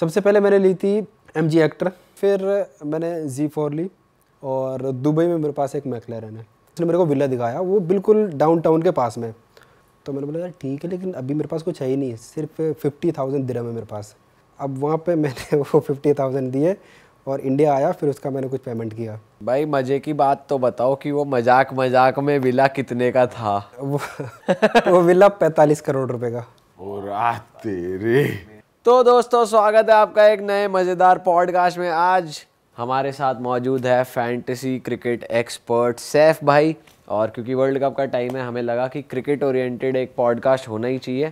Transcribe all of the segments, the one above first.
सबसे पहले मैंने ली थी एम जी एक्टर फिर मैंने जी फोर ली और दुबई में मेरे पास एक मैकलैरन है। उसने मेरे को विला दिखाया वो बिल्कुल डाउन टाउन के पास में तो मैंने बोला यार ठीक है लेकिन अभी मेरे पास कुछ है ही नहीं सिर्फ़ फिफ्टी थाउज़ेंड दिरम है मेरे पास। अब वहाँ पे मैंने वो फिफ्टी थाउज़ेंड दिए और इंडिया आया फिर उसका मैंने कुछ पेमेंट किया। भाई मज़े की बात तो बताओ कि वो मज़ाक मज़ाक में विला कितने का था। वो वो विला पैंतालीस करोड़ रुपए का। और तेरे। तो दोस्तों स्वागत है आपका एक नए मज़ेदार पॉडकास्ट में। आज हमारे साथ मौजूद है फैंटेसी क्रिकेट एक्सपर्ट सैफ भाई। और क्योंकि वर्ल्ड कप का टाइम है हमें लगा कि क्रिकेट ओरिएंटेड एक पॉडकास्ट होना ही चाहिए।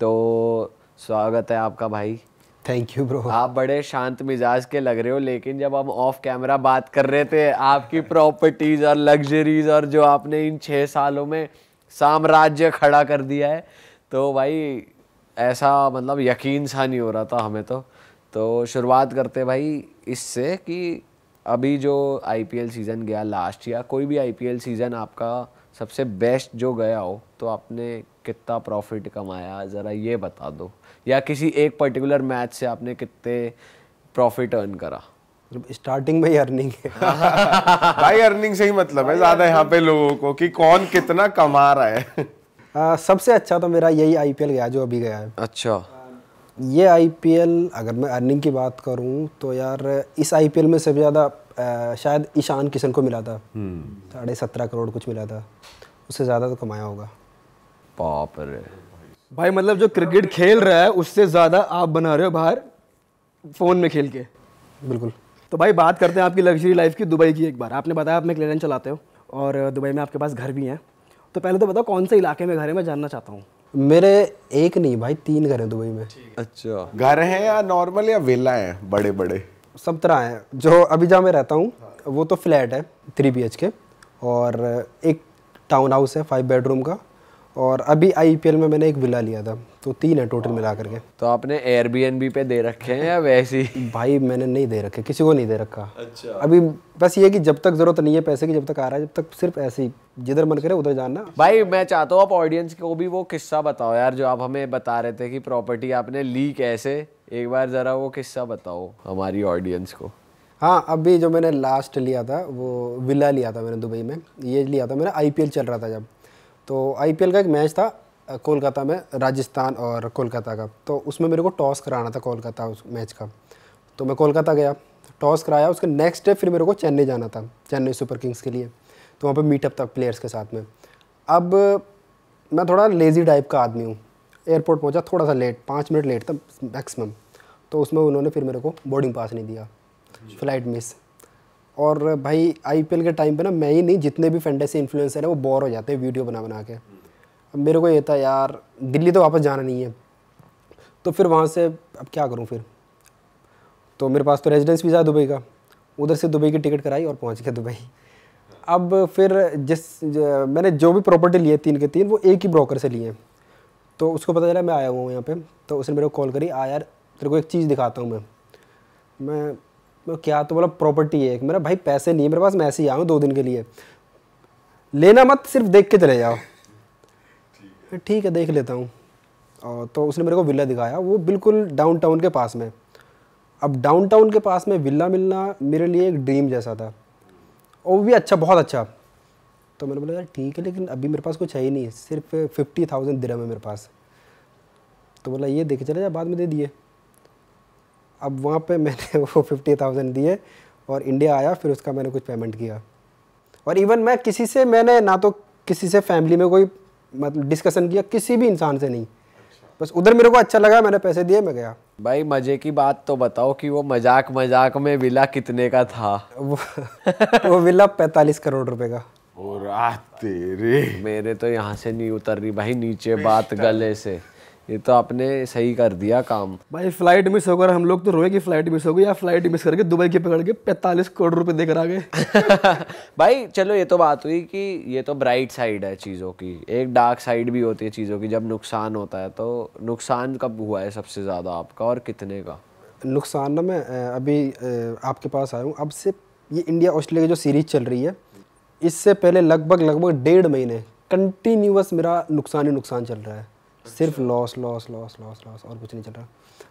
तो स्वागत है आपका भाई। थैंक यू ब्रो आप बड़े शांत मिजाज के लग रहे हो लेकिन जब हम ऑफ़ कैमरा बात कर रहे थे आपकी प्रॉपर्टीज़ और लग्जरीज और जो आपने इन छः सालों में साम्राज्य खड़ा कर दिया है तो भाई ऐसा मतलब यकीन सा नहीं हो रहा था हमें तो। तो शुरुआत करते भाई इससे कि अभी जो आईपीएल सीज़न गया लास्ट या कोई भी आईपीएल सीज़न आपका सबसे बेस्ट जो गया हो तो आपने कितना प्रॉफिट कमाया ज़रा ये बता दो। या किसी एक पर्टिकुलर मैच से आपने कितने प्रॉफिट अर्न करा? स्टार्टिंग में ही अर्निंग है। भाई अर्निंग से ही मतलब है ज़्यादा यहाँ पे लोगों को कि कौन कितना कमा रहा है। आ, सबसे अच्छा तो मेरा यही आईपीएल गया जो अभी गया है। अच्छा। ये आईपीएल अगर मैं अर्निंग की बात करूँ तो यार इस आईपीएल में सबसे ज़्यादा शायद ईशान किशन को मिला था। साढ़े सत्रह करोड़ कुछ मिला था। उससे ज़्यादा तो कमाया होगा। बाप रे। भाई मतलब जो क्रिकेट खेल रहा है उससे ज़्यादा आप बना रहे हो बाहर फ़ोन में खेल के। बिल्कुल। तो भाई बात करते हैं आपकी लग्जरी लाइफ की दुबई की एक बार। आपने बताया आप क्लियरेंस चलाते हो और दुबई में आपके पास घर भी हैं। तो पहले तो बताओ कौन से इलाके में घर है मैं जानना चाहता हूँ। मेरे एक नहीं भाई तीन घर हैं दुबई में। अच्छा। घर है या नॉर्मल या विला है बड़े बड़े सब तरह हैं। जो अभी जहाँ मैं रहता हूँ वो तो फ्लैट है थ्री बीएच के और एक टाउन हाउस है फाइव बेडरूम का और अभी आईपीएल में मैंने एक विला लिया था। तो तीन है टोटल मिला करके। तो आपने एयरबीएनबी पे दे रखे हैं या वैसे? ही भाई मैंने नहीं दे रखे किसी को नहीं दे रखा। अच्छा। अभी बस ये कि जब तक ज़रूरत नहीं है पैसे की जब तक आ रहा है जब तक सिर्फ़ ऐसे ही जिधर मन करे उधर जाना। भाई मैं चाहता हूँ आप ऑडियंस को भी वो किस्सा बताओ यार जो आप हमें बता रहे थे कि प्रॉपर्टी आपने ली कैसे। एक बार ज़रा वो किस्सा बताओ हमारी ऑडियंस को। हाँ अभी जो मैंने लास्ट लिया था वो विला लिया था मैंने दुबई में। ये लिया था मैंने आईपीएल चल रहा था जब। तो आईपीएल का एक मैच था कोलकाता में राजस्थान और कोलकाता का। तो उसमें मेरे को टॉस कराना था कोलकाता उस मैच का। तो मैं कोलकाता गया टॉस कराया उसके नेक्स्ट डे फिर मेरे को चेन्नई जाना था चेन्नई सुपर किंग्स के लिए। तो वहाँ पे मीटअप था प्लेयर्स के साथ में। अब मैं थोड़ा लेज़ी टाइप का आदमी हूँ। एयरपोर्ट पहुँचा थोड़ा सा लेट पाँच मिनट लेट था मैक्सिमम तो उसमें उन्होंने फिर मेरे को बोर्डिंग पास नहीं दिया फ़्लाइट मिस और भाई आईपीएल के टाइम पे ना मैं ही नहीं जितने भी फैंटेसी इन्फ्लुएंसर हैं वो बोर हो जाते हैं वीडियो बना बना के। मेरे को ये था, यार, दिल्ली तो वापस जाना नहीं है। तो फिर वहाँ से, अब क्या करूँ फिर? तो मेरे पास तो रेजिडेंस वीज़ा दुबई का। उधर से दुबई की टिकट कराई और पहुँच गया दुबई। अब फिर जिस मैंने जो भी प्रॉपर्टी लिए तीन के तीन, वो एक ही ब्रोकर से लिए। तो उसको पता चला, मैं आया हुआ हूँ यहाँ पे। तो उसने मेरे को कॉल करी, आ यार, तेरे को एक चीज़ दिखाता हूँ मैं। मैं मैं, क्या तो बोला प्रॉपर्टी है मेरा भाई, पैसे नहीं है मेरे पास, मैं ऐसे ही आया हूँ दो दिन के लिए। लेना मत, सिर्फ़ देख के चले जाओ। ठीक है, देख लेता हूँ। तो उसने मेरे को विला दिखाया। वो बिल्कुल डाउन टाउन के पास में। अब डाउन टाउन के पास में विला मिलना मेरे लिए एक ड्रीम जैसा था। और वो भी अच्छा बहुत अच्छा। तो मैंने बोला, यार, ठीक है, लेकिन अभी मेरे पास कुछ है ही नहीं। सिर्फ़ फिफ्टी थाउज़ेंड दिरम है मेरे पास। तो बोला, ये देखे, चले जाए बाद में दे दिए। अब वहाँ पे मैंने वो फिफ्टी थाउज़ेंड दिए और इंडिया आया, फिर उसका मैंने कुछ पेमेंट किया। और इवन मैं किसी से, मैंने ना तो किसी से फैमिली में कोई मतलब डिस्कशन किया किसी भी इंसान से नहीं। बस उधर मेरे को अच्छा लगा मैंने पैसे दिए मैं गया। भाई मज़े की बात तो बताओ कि वो मज़ाक मज़ाक में विला कितने का था? वो वो विला पैतालीस करोड़ रुपए का। और तेरे। मेरे तो यहाँ से नहीं उतर रही भाई नीचे बात गले से। ये तो आपने सही कर दिया काम। भाई फ़्लाइट मिस होकर हम लोग तो रोए कि फ़्लाइट मिस हो गई या फ़्लाइट मिस करके दुबई की पकड़ के पैंतालीस करोड़ रुपए देकर आ गए। भाई चलो ये तो बात हुई कि ये तो ब्राइट साइड है चीज़ों की। एक डार्क साइड भी होती है चीज़ों की जब नुकसान होता है तो नुकसान कब हुआ है सबसे ज़्यादा आपका और कितने का? नुकसान ना मैं अभी आपके पास आया हूँ। अब से ये इंडिया ऑस्ट्रेलिया की जो सीरीज़ चल रही है इससे पहले लगभग लगभग डेढ़ महीने कंटिन्यूस मेरा नुकसान ही नुकसान चल रहा है। सिर्फ़ loss loss loss loss loss और कुछ नहीं चल रहा।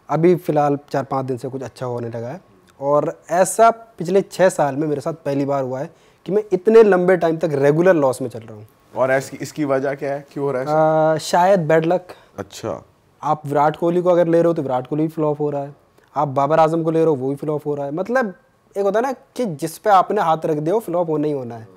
अभी फ़िलहाल चार पाँच दिन से कुछ अच्छा होने लगा है और ऐसा पिछले छः साल में मेरे साथ पहली बार हुआ है कि मैं इतने लंबे टाइम तक रेगुलर लॉस में चल रहा हूँ। और ऐसी इसकी वजह क्या है? क्यों हो रहा है आ, शायद बैड लक अच्छा। आप विराट कोहली को अगर ले रहे हो तो विराट कोहली भी फ्लॉप हो रहा है। आप बाबर आज़म को ले रहे हो वो भी फ्लॉप हो रहा है। मतलब एक होता है ना कि जिस पे आपने हाथ रख दिया वो फ्लॉप होना ही होना है।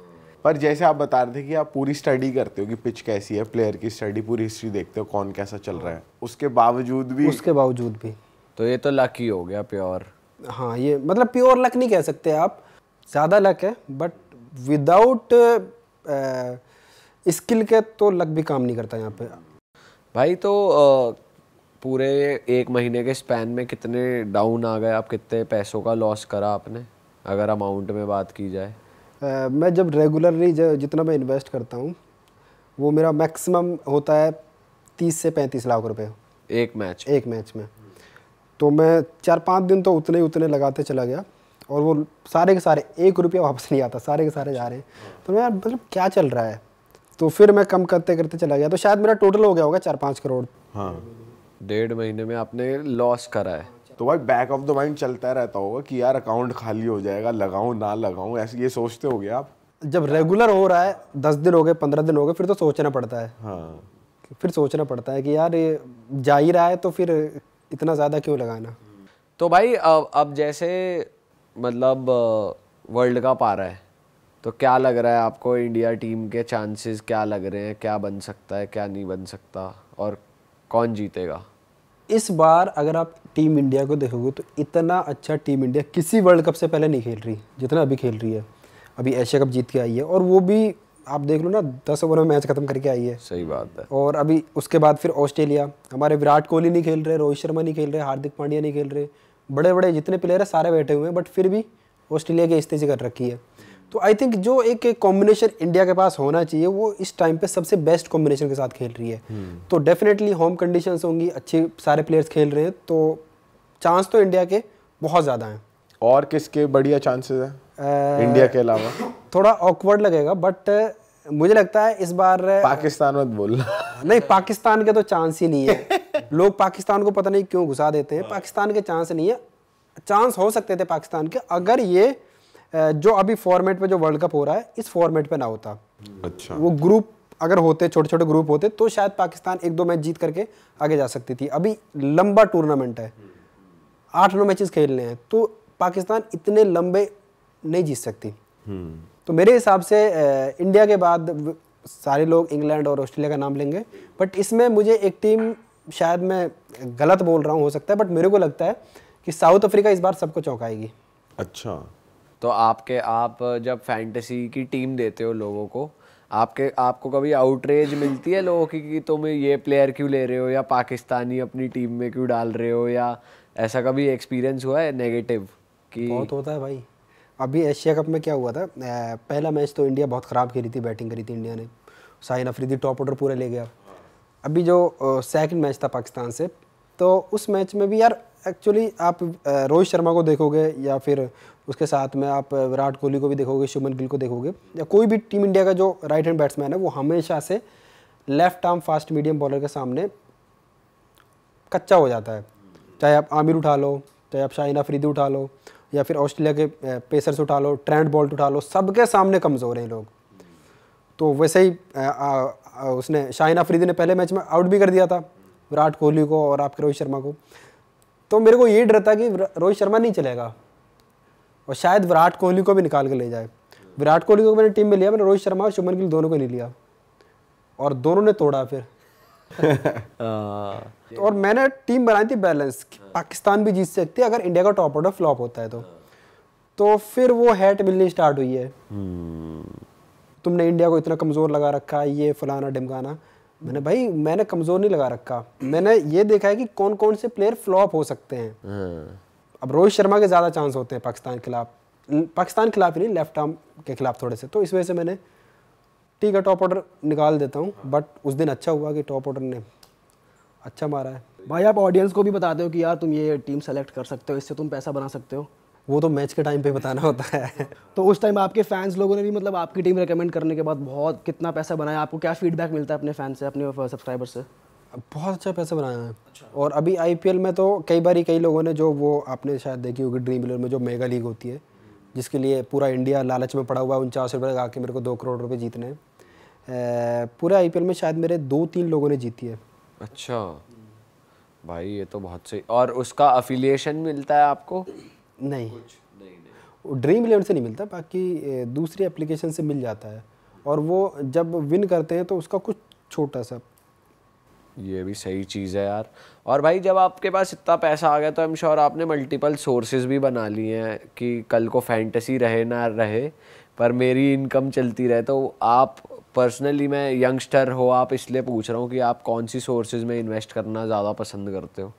पर जैसे आप बता रहे थे कि आप पूरी स्टडी करते हो कि पिच कैसी है प्लेयर की स्टडी पूरी हिस्ट्री देखते हो कौन कैसा चल रहा है। उसके बावजूद भी उसके बावजूद भी। तो ये तो लक ही हो गया प्योर हाँ ये मतलब प्योर लक नहीं कह सकते आप। ज़्यादा लक है बट विदाउट स्किल के तो लक भी काम नहीं करता यहाँ पे। भाई तो अ, पूरे एक महीने के स्पैन में कितने डाउन आ गए आप कितने पैसों का लॉस करा आपने अगर अमाउंट में बात की जाए। मैं जब रेगुलरली जितना मैं इन्वेस्ट करता हूँ वो मेरा मैक्सिमम होता है तीस से पैंतीस लाख रुपए। एक मैच एक मैच में। तो मैं चार पाँच दिन तो उतने ही उतने लगाते चला गया और वो सारे के सारे एक रुपया वापस नहीं आता सारे के सारे जा रहे हैं। तो मैं यार मतलब क्या चल रहा है? तो फिर मैं कम करते करते चला गया। तो शायद मेरा टोटल हो गया होगा चार पाँच करोड़। हाँ। डेढ़ महीने में आपने लॉस करा है। तो भाई बैक ऑफ़ द माइंड चलता रहता होगा कि यार अकाउंट खाली हो जाएगा लगाऊँ ना लगाऊँ ऐसे ये सोचते होगे आप? जब रेगुलर हो रहा है दस दिन हो गए पंद्रह दिन हो गए फिर तो सोचना पड़ता है। हाँ। फिर सोचना पड़ता है कि यार ये जा ही रहा है तो फिर इतना ज़्यादा क्यों लगाना? तो भाई अब अब जैसे मतलब वर्ल्ड कप आ रहा है तो क्या लग रहा है आपको इंडिया टीम के चांसेस क्या लग रहे हैं? क्या बन सकता है क्या नहीं बन सकता? और कौन जीतेगा? इस बार अगर आप टीम इंडिया को देखोगे तो इतना अच्छा टीम इंडिया किसी वर्ल्ड कप से पहले नहीं खेल रही जितना अभी खेल रही है। अभी एशिया कप जीत के आई है और वो भी आप देख लो ना दस ओवर में मैच खत्म करके आई है। सही बात है। और अभी उसके बाद फिर ऑस्ट्रेलिया हमारे विराट कोहली नहीं खेल रहे रोहित शर्मा नहीं खेल रहे हार्दिक पांड्या नहीं खेल रहे बड़े बड़े जितने प्लेयर हैं सारे बैठे हुए हैं बट फिर भी ऑस्ट्रेलिया की स्थिति कर रखी है। तो आई थिंक जो एक कॉम्बिनेशन इंडिया के पास होना चाहिए वो इस टाइम पे सबसे बेस्ट कॉम्बिनेशन के साथ खेल रही है। hmm. तो डेफिनेटली होम कंडीशंस होंगी अच्छे सारे प्लेयर्स खेल रहे हैं तो चांस तो इंडिया के बहुत ज़्यादा हैं। और किसके बढ़िया चांसेस है? इंडिया के अलावा। थोड़ा ऑकवर्ड लगेगा बट मुझे लगता है इस बार पाकिस्तान मत बोलना नहीं पाकिस्तान के तो चांस ही नहीं है। लोग पाकिस्तान को पता नहीं क्यों घुसा देते हैं। पाकिस्तान के चांस नहीं है। चांस हो सकते थे पाकिस्तान के अगर ये जो अभी फॉर्मेट में जो वर्ल्ड कप हो रहा है इस फॉर्मेट पे ना होता। अच्छा। वो ग्रुप अगर होते छोटे छोटे ग्रुप होते तो शायद पाकिस्तान एक दो मैच जीत करके आगे जा सकती थी। अभी लंबा टूर्नामेंट है। आठ नौ मैचेस खेलने हैं। तो पाकिस्तान इतने लंबे नहीं जीत सकती। तो मेरे हिसाब से इंडिया के बाद सारे लोग इंग्लैंड और ऑस्ट्रेलिया का नाम लेंगे। बट इसमें मुझे एक टीम शायद मैं गलत बोल रहा हूँ हो सकता है बट मेरे को लगता है कि साउथ अफ्रीका इस बार सबको चौंकाएगी। अच्छा। तो आपके, आप जब फैंटेसी की टीम देते हो लोगों को, आपके, आपको कभी आउटरेज मिलती है लोगों की कि तुम ये प्लेयर क्यों ले रहे हो या पाकिस्तानी अपनी टीम में क्यों डाल रहे हो या ऐसा कभी एक्सपीरियंस हुआ है नेगेटिव कि बहुत होता है भाई। अभी एशिया कप में क्या हुआ था? पहला मैच तो इंडिया बहुत ख़राब खेली थी बैटिंग करी थी इंडिया ने। साइन अफरीदी टॉप ऑर्डर पूरे ले गया। अभी जो सेकंड मैच था पाकिस्तान से तो उस मैच में भी यार एक्चुअली आप रोहित शर्मा को देखोगे या फिर उसके साथ में आप विराट कोहली को भी देखोगे शुभमन गिल को देखोगे या कोई भी टीम इंडिया का जो राइट हैंड बैट्समैन है वो हमेशा से left arm fast medium bowler के सामने कच्चा हो जाता है। चाहे आप आमिर उठा लो चाहे आप शाहिन अफरीदी उठा लो या फिर ऑस्ट्रेलिया के पेसर्स उठा लो ट्रेंड बॉल्ट उठा लो सबके सामने कमज़ोर हैं लोग। तो वैसे ही अ, आ, आ, उसने शाहिन अफरीदी ने पहले मैच में आउट भी कर दिया था विराट कोहली को और आपके रोहित शर्मा को। तो मेरे को ये डर था कि रोहित शर्मा नहीं चलेगा। और शायद विराट कोहली को भी निकाल के ले जाए। विराट कोहली को मैंने टीम में लिया मैंने रोहित शर्मा और शुभमन गिल दोनों को नहीं लिया। और दोनों ने तोड़ा फिर। तो और मैंने टीम बनाई थी बैलेंस पाकिस्तान भी जीत सकती है अगर इंडिया का टॉप ऑर्डर फ्लॉप होता है तो। तो फिर वो हैट मिलनी स्टार्ट हुई है। तुमने इंडिया को इतना कमज़ोर लगा रखा है ये फलाना ढिमकाना। मैंने भाई मैंने कमज़ोर नहीं लगा रखा। मैंने ये देखा है कि कौन कौन से प्लेयर फ्लॉप हो सकते हैं। हाँ, अब रोहित शर्मा के ज़्यादा चांस होते हैं पाकिस्तान के खिलाफ पाकिस्तान के खिलाफ ही नहीं लेफ़्ट आर्म के खिलाफ थोड़े से। तो इस वजह से मैंने ठीक है टॉप ऑर्डर निकाल देता हूँ बट उस दिन अच्छा हुआ कि टॉप ऑर्डर ने अच्छा मारा है। भाई आप ऑडियंस को भी बताते हो कि यार तुम ये टीम सेलेक्ट कर सकते हो इससे तुम पैसा बना सकते हो। वो तो मैच के टाइम पे बताना होता है। तो उस टाइम आपके फैंस लोगों ने भी मतलब आपकी टीम रेकमेंड करने के बाद बहुत कितना पैसा बनाया आपको क्या फीडबैक मिलता है अपने फ़ैन से अपने सब्सक्राइबर से? बहुत अच्छा पैसा बनाया है। अच्छा। और अभी आईपीएल में तो कई बार कई लोगों ने जो वो आपने शायद देखी होगी ड्रीम इलेवन में जो मेगा लीग होती है जिसके लिए पूरा इंडिया लालच में पड़ा हुआ है उनचास रुपये लगा के मेरे को दो करोड़ रुपये जीतने हैं। पूरे आईपीएल में शायद मेरे दो तीन लोगों ने जीती है। अच्छा। भाई ये तो बहुत सही। और उसका अफिलिएशन मिलता है आपको? नहीं। वो ड्रीम इलेवन से नहीं मिलता बाकी दूसरी एप्लीकेशन से मिल जाता है। और वो जब विन करते हैं तो उसका कुछ छोटा सा ये भी सही चीज़ है यार। और भाई जब आपके पास इतना पैसा आ गया तो आई एम श्योर आपने मल्टीपल सोर्सेज भी बना लिए हैं कि कल को फैंटेसी रहे ना रहे पर मेरी इनकम चलती रहे। तो आप पर्सनली मैं यंगस्टर हो आप इसलिए पूछ रहा हूँ कि आप कौन सी सोर्सेज में इन्वेस्ट करना ज़्यादा पसंद करते हो?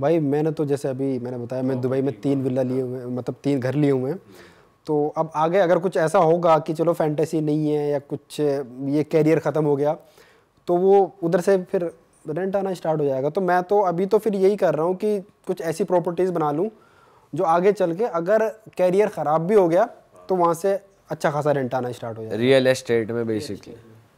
भाई मैंने तो जैसे अभी मैंने बताया मैं दुबई में तीन विला लिए हुए हैं मतलब तीन घर लिए हुए हैं। तो अब आगे अगर कुछ ऐसा होगा कि चलो फैंटेसी नहीं है या कुछ ये कैरियर ख़त्म हो गया तो वो उधर से फिर रेंट आना स्टार्ट हो जाएगा। तो मैं तो अभी तो फिर यही कर रहा हूँ कि कुछ ऐसी प्रॉपर्टीज़ बना लूँ जो आगे चल के अगर कैरियर ख़राब भी हो गया तो वहाँ से अच्छा खासा रेंट आना स्टार्ट हो जाएगा। रियल एस्टेट में बेसिकली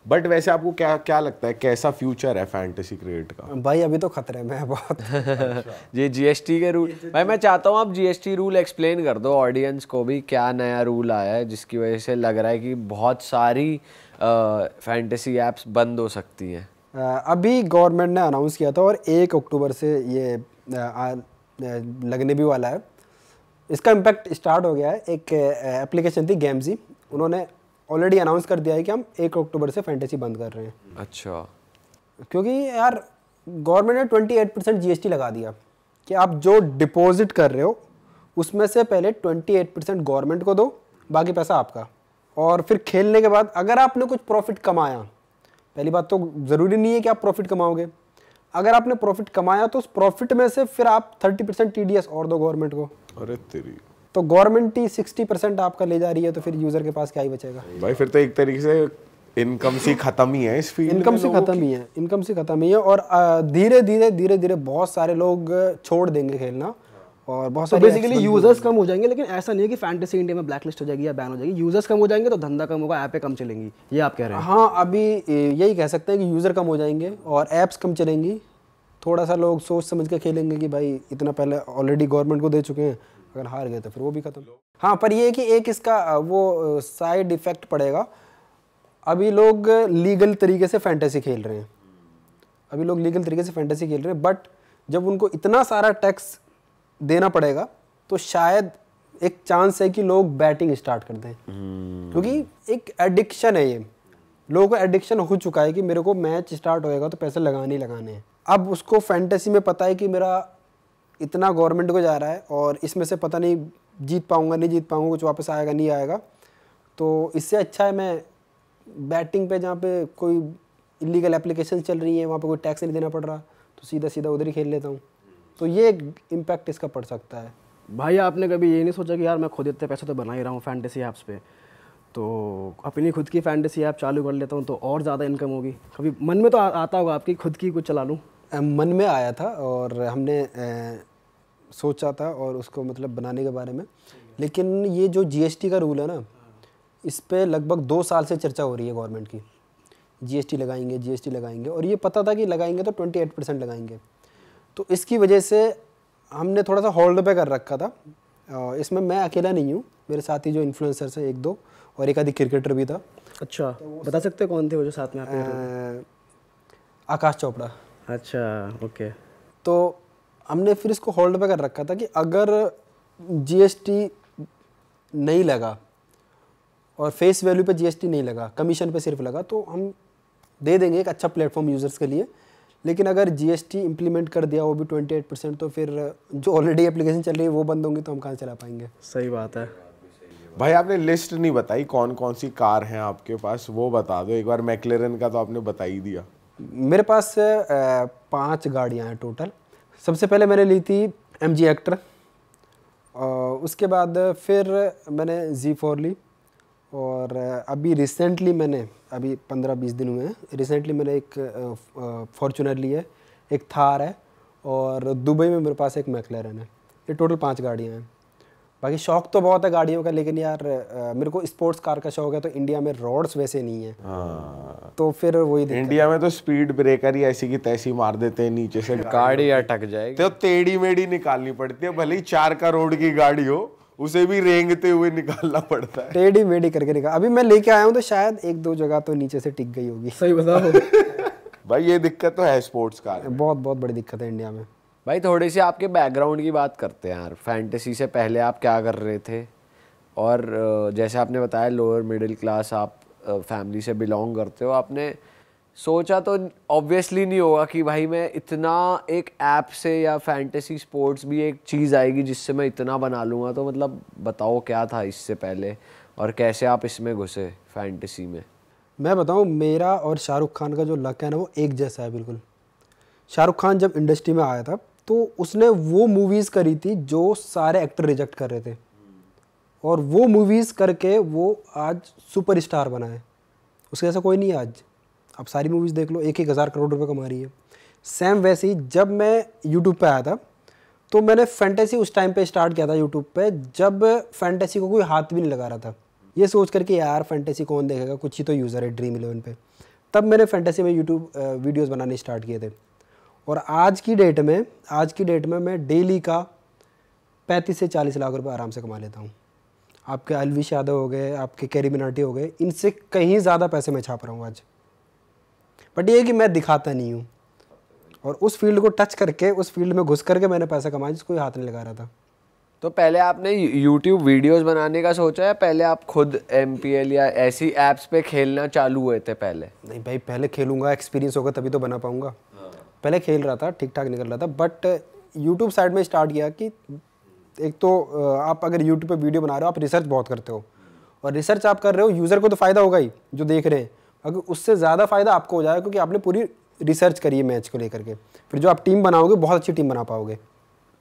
बट वैसे आपको क्या क्या लगता है कैसा फ्यूचर है फैंटेसी क्रिएट का? भाई अभी तो खतरे में है बहुत। ये जीएसटी के रूल भाई मैं चाहता हूँ आप जीएसटी रूल एक्सप्लेन कर दो ऑडियंस को भी क्या नया रूल आया है जिसकी वजह से लग रहा है कि बहुत सारी फैंटेसी एप्स बंद हो सकती हैं। अभी गवर्नमेंट ने अनाउंस किया था और एक अक्टूबर से ये आ, लगने भी वाला है। इसका इम्पैक्ट स्टार्ट हो गया है। एक एप्लीकेशन थी गेमजी उन्होंने ऑलरेडी अनाउंस कर दिया है कि हम एक अक्टूबर से फैंटेसी बंद कर रहे हैं। अच्छा। क्योंकि यार गवर्नमेंट ने ट्वेंटी एट परसेंट जी लगा दिया कि आप जो डिपॉजिट कर रहे हो उसमें से पहले ट्वेंटी एट परसेंट गवर्नमेंट को दो बाकी पैसा आपका। और फिर खेलने के बाद अगर आपने कुछ प्रॉफिट कमाया पहली बात तो ज़रूरी नहीं है कि आप प्रॉफिट कमाओगे। अगर आपने प्रॉफिट कमाया तो उस प्रॉफिट में से फिर आप thirty percent T D S और दो गवर्नमेंट को। अरे तेरी। तो गवर्नमेंट ही सिक्सटी परसेंट आपका ले जा रही है तो फिर यूज़र के पास क्या ही बचेगा? भाई फिर तो एक तरीके से इनकम सी खत्म ही है इस फ़ील्ड इनकम से खत्म ही है इनकम से खत्म ही है। और धीरे धीरे धीरे धीरे बहुत सारे लोग छोड़ देंगे खेलना। और बहुत सारे बेसिकली यूज़र्स कम हो जाएँगे लेकिन ऐसा नहीं है कि फैंटेसी इंडिया में ब्लैक लिस्ट हो जाएगी या बैन हो जाएगी। यूज़र्स कम हो जाएँगे तो धंधा कम होगा ऐपें कम चलेंगी। ये आप कह रहे हैं? हाँ अभी यही कह सकते हैं कि यूज़र कम हो जाएँगे और ऐप्स कम चलेंगी। थोड़ा सा लोग सोच समझ के खेलेंगे कि भाई इतना पहले ऑलरेडी गवर्नमेंट को दे चुके हैं अगर हार गए तो फिर वो भी खत्म। हाँ पर ये कि एक इसका वो साइड इफ़ेक्ट पड़ेगा। अभी लोग लीगल तरीके से फैंटेसी खेल रहे हैं। अभी लोग लीगल तरीके से फैंटेसी खेल रहे हैं बट जब उनको इतना सारा टैक्स देना पड़ेगा तो शायद एक चांस है कि लोग बैटिंग स्टार्ट कर दें। क्योंकि एक एडिक्शन है ये। लोगों को एडिक्शन हो चुका है कि मेरे को मैच स्टार्ट होएगा तो पैसे लगाने ही लगाने हैं। अब उसको फैंटेसी में पता है कि मेरा इतना गवर्नमेंट को जा रहा है और इसमें से पता नहीं जीत पाऊँगा नहीं जीत पाऊँगा कुछ वापस आएगा नहीं आएगा। तो इससे अच्छा है मैं बैटिंग पे जहाँ पे कोई इलीगल एप्लीकेशन चल रही है वहाँ पे कोई टैक्स नहीं देना पड़ रहा तो सीधा सीधा उधर ही खेल लेता हूँ। तो ये एक इम्पैक्ट इसका पड़ सकता है। भाई आपने कभी ये नहीं सोचा कि यार मैं खुद इतने पैसे तो बना ही रहा हूँ फैंटेसी ऐप्स पे? तो अपनी खुद की फैंटेसी ऐप चालू कर लेता हूँ तो और ज़्यादा इनकम होगी। कभी मन में तो आ, आता होगा आपकी खुद की कुछ चला लूँ? मन में आया था और हमने अ, सोचा था और उसको मतलब बनाने के बारे में। लेकिन ये जो जीएसटी का रूल है ना इस पर लगभग दो साल से चर्चा हो रही है गवर्नमेंट की। जीएसटी लगाएँगे जीएसटी लगाएँगे और ये पता था कि लगाएँगे तो ट्वेंटी एट परसेंट लगाएँगे। तो इसकी वजह से हमने थोड़ा सा होल्ड पे कर रखा था। इसमें मैं अकेला नहीं हूँ मेरे साथ ही जो इन्फ्लुएंसर्स हैं एक दो और एक आधी क्रिकेटर भी था। अच्छा तो बता सकते कौन थे वो जो साथ में आपके आकाश चोपड़ा। अच्छा ओके। तो हमने फिर इसको होल्ड पे कर रखा था कि अगर जीएसटी नहीं लगा और फेस वैल्यू पे जीएसटी नहीं लगा कमीशन पे सिर्फ़ लगा तो हम दे देंगे एक अच्छा प्लेटफॉर्म यूज़र्स के लिए। लेकिन अगर जीएसटी इम्प्लीमेंट कर दिया वो भी 28 परसेंट तो फिर जो ऑलरेडी एप्लीकेशन चल रही है वो बंद होंगी तो हम कहाँ चला पाएँगे? सही बात है। भाई आपने लिस्ट नहीं बताई कौन कौन सी कार हैं आपके पास? वो बता दो एक बार मैकलेरन का तो आपने बता ही दिया। मेरे पास पाँच गाड़ियाँ हैं टोटल सबसे पहले मैंने ली थी एम जी एक्टर उसके बाद फिर मैंने जी फोर ली। और अभी रिसेंटली मैंने अभी पंद्रह बीस दिन हुए हैं रिसेंटली मैंने एक फॉर्चुनर ली है एक थार है और दुबई में मेरे पास एक मैकलैरन है। ये टोटल पाँच गाड़ियाँ हैं। बाकी शौक तो बहुत है गाड़ियों का लेकिन यार मेरे को स्पोर्ट्स कार का शौक है तो इंडिया में रोड्स वैसे नहीं है। हाँ। तो फिर वही इंडिया में तो स्पीड ब्रेकर ही ऐसी की तैसी मार देते हैं नीचे से गाड़ी अटक जाएगी। तो टेढ़ी मेढ़ी निकालनी पड़ती है भले ही चार करोड़ की गाड़ी हो। उसे भी रेंगते हुए निकालना पड़ता है। टेढ़ी मेढ़ी करके निकाल। अभी मैं लेके आया हूँ तो शायद एक दो जगह तो नीचे से टिक गई होगी। सही बताओ। भाई ये दिक्कत तो है स्पोर्ट्स कार बहुत बहुत बड़ी दिक्कत है इंडिया में। भाई थोड़ी सी आपके बैकग्राउंड की बात करते हैं यार। फैंटेसी से पहले आप क्या कर रहे थे? और जैसे आपने बताया लोअर मिडिल क्लास आप फैमिली से बिलोंग करते हो। आपने सोचा तो ऑब्वियसली नहीं होगा कि भाई मैं इतना एक ऐप से या फैंटेसी स्पोर्ट्स भी एक चीज़ आएगी जिससे मैं इतना बना लूँगा। तो मतलब बताओ क्या था इससे पहले और कैसे आप इसमें घुसे फैंटेसी में? मैं बताऊँ, मेरा और शाहरुख खान का जो लक है ना, वो एक जैसा है बिल्कुल। शाहरुख खान जब इंडस्ट्री में आया था तो उसने वो मूवीज़ करी थी जो सारे एक्टर रिजेक्ट कर रहे थे। और वो मूवीज़ करके वो आज सुपर स्टार बना है। उसके जैसा कोई नहीं आज। आप सारी मूवीज़ देख लो, एक एक हज़ार करोड़ रुपए कमा रही है। सेम वैसे ही जब मैं यूट्यूब पे आया था तो मैंने फैंटेसी उस टाइम पे स्टार्ट किया था यूट्यूब पे, जब फैंटेसी को कोई हाथ भी नहीं लगा रहा था। ये सोच करके यार फैंटेसी कौन देखेगा? कुछ ही तो यूज़र है ड्रीम इलेवन पे। तब मैंने फैंटेसी में यूट्यूब वीडियोस बनाने स्टार्ट किए थे। और आज की डेट में, आज की डेट में मैं डेली का पैंतीस से चालीस लाख रुपये आराम से कमा लेता हूँ। आपके अलविश यादव हो गए, आपके कैरी मिनाटी हो गए, इनसे कहीं ज़्यादा पैसे मैं छाप रहा हूँ आज। बट ये है कि मैं दिखाता नहीं हूँ। और उस फ़ील्ड को टच करके उस फ़ील्ड में घुस करके मैंने पैसा कमाया जिसको हाथ नहीं लगा रहा था। तो पहले आपने यूट्यूब वीडियोस बनाने का सोचा है पहले आप खुद एमपीएल या ऐसी एप्स पे खेलना चालू हुए थे पहले? नहीं भाई पहले खेलूँगा एक्सपीरियंस होगा तभी तो बना पाऊँगा। पहले खेल रहा था ठीक ठाक निकल रहा था बट यूट्यूब साइड में स्टार्ट किया कि एक तो आप अगर यूट्यूब पे वीडियो बना रहे हो आप रिसर्च बहुत करते हो। और रिसर्च आप कर रहे हो यूज़र को तो फ़ायदा होगा ही जो देख रहे हैं। अगर उससे ज़्यादा फ़ायदा आपको हो जाएगा क्योंकि आपने पूरी रिसर्च करी है मैच को लेकर के। फिर जो आप टीम बनाओगे, बहुत अच्छी टीम बना पाओगे।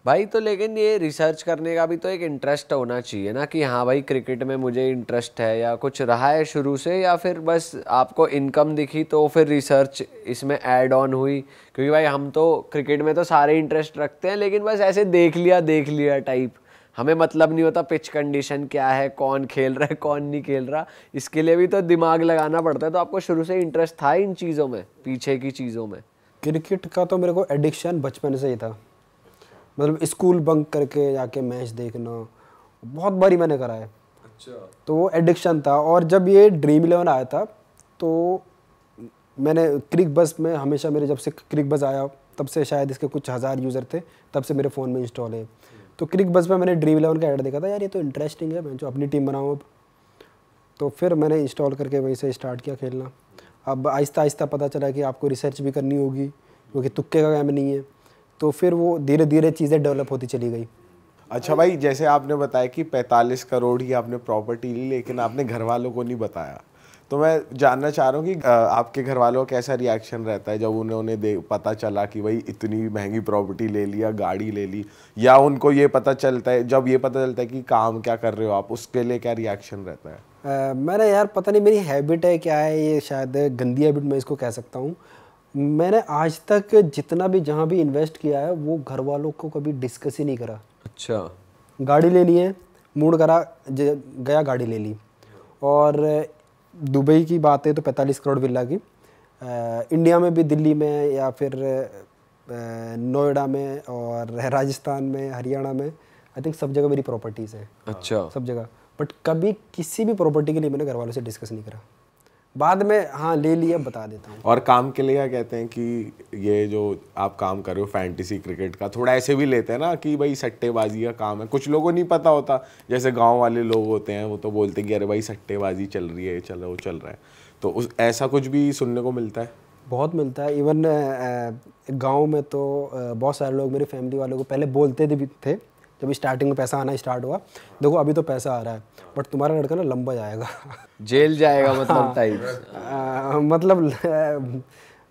भाई तो लेकिन ये रिसर्च करने का भी तो एक इंटरेस्ट होना चाहिए ना कि हाँ भाई क्रिकेट में मुझे इंटरेस्ट है या कुछ रहा है शुरू से या फिर बस आपको इनकम दिखी तो फिर रिसर्च इसमें ऐड ऑन हुई। क्योंकि भाई, हम तो क्रिकेट में तो सारे इंटरेस्ट रखते हैं, लेकिन बस ऐसे देख लिया देख लिया टाइप हमें मतलब नहीं होता पिच कंडीशन क्या है कौन खेल रहा है कौन नहीं खेल रहा। इसके लिए भी तो दिमाग लगाना पड़ता है। तो आपको शुरू से इंटरेस्ट था इन चीज़ों में पीछे की चीज़ों में? क्रिकेट का तो मेरे को एडिक्शन बचपन से ही था। मतलब स्कूल बंक करके जाके मैच देखना बहुत बारी मैंने करा है। अच्छा। तो वो एडिक्शन था। और जब ये ड्रीम इलेवन आया था तो मैंने क्रिक बस में हमेशा मेरे जब से क्रिक बस आया तब से शायद इसके कुछ हज़ार यूज़र थे तब से मेरे फ़ोन में इंस्टॉल है। तो क्रिक बस में मैंने ड्रीम इलेवन का ऐड देखा था, यार ये तो इंटरेस्टिंग है, मैं जो अपनी टीम बनाऊँ अब। तो फिर मैंने इंस्टॉल करके वहीं से स्टार्ट किया खेलना। अब आहिस्ता आहिस्ता पता चला कि आपको रिसर्च भी करनी होगी, क्योंकि तुक्के का काम नहीं है। तो फिर वो धीरे धीरे चीज़ें डेवलप होती चली गई। अच्छा भाई, जैसे आपने बताया कि 45 करोड़ ही आपने प्रॉपर्टी ली, लेकिन आपने घर वालों को नहीं बताया। तो मैं जानना चाह रहा हूँ कि आपके घर वालों का कैसा रिएक्शन रहता है जब उन्होंने दे पता चला कि भाई इतनी महँगी प्रॉपर्टी ले लिया गाड़ी ले ली या उनको ये पता चलता है जब ये पता चलता है कि काम क्या कर रहे हो आप उसके लिए क्या रिएक्शन रहता है? मैंने यार पता नहीं मेरी हैबिट है क्या है ये शायद गंदी हैबिट मैं इसको कह सकता हूँ। मैंने आज तक जितना भी जहाँ भी इन्वेस्ट किया है वो घर वालों को कभी डिस्कस ही नहीं करा। अच्छा। गाड़ी लेनी है मूड करा गया गाड़ी ले ली। और दुबई की बात है तो 45 करोड़ विला की। इंडिया में भी दिल्ली में या फिर नोएडा में और राजस्थान में हरियाणा में आई थिंक सब जगह मेरी प्रॉपर्टीज़ है। अच्छा। सब जगह। बट कभी किसी भी प्रॉपर्टी के लिए मैंने घर वालों से डिस्कस नहीं करा। बाद में हाँ ले लिया बता देता हूँ। और काम के लिए क्या कहते हैं कि ये जो आप काम कर रहे हो फैंटेसी क्रिकेट का थोड़ा ऐसे भी लेते हैं ना कि भाई सट्टेबाजी का काम है। कुछ लोगों को नहीं पता होता जैसे गाँव वाले लोग होते हैं वो तो बोलते हैं कि अरे भाई सट्टेबाजी चल रही है चलो वो चल रहा है। तो उस ऐसा कुछ भी सुनने को मिलता है? बहुत मिलता है। इवन गाँव में तो बहुत सारे लोग मेरे फैमिली वालों को पहले बोलते थे भी थे। जब स्टार्टिंग में पैसा आना स्टार्ट हुआ देखो अभी तो पैसा आ रहा है बट तुम्हारा लड़का ना लंबा जाएगा। जेल जाएगा मतलब टाइप मतलब